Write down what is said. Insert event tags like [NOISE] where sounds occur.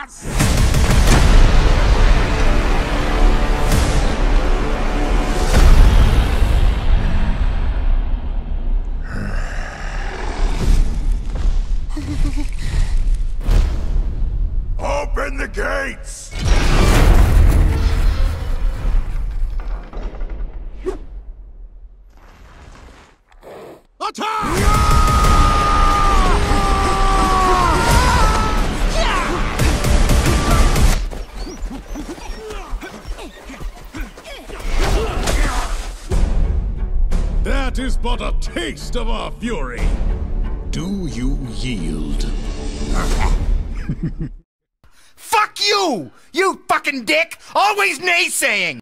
maneuvers! Open the gates! Attack! That is but a taste of our fury. Do you yield? [LAUGHS] Fuck you! You fucking dick! Always naysaying!